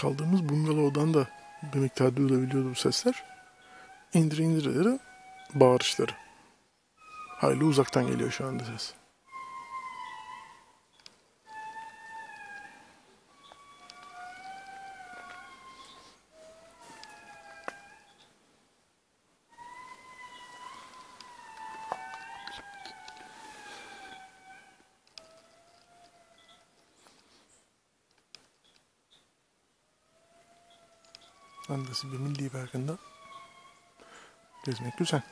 kaldığımız bungalovdan da bir miktar duyulabiliyordu bu sesler. İndire indireleri bağırışları. Hayli uzaktan geliyor şu anda ses. Andası bir milli parkında gezmek güzel.